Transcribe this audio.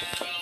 Bye.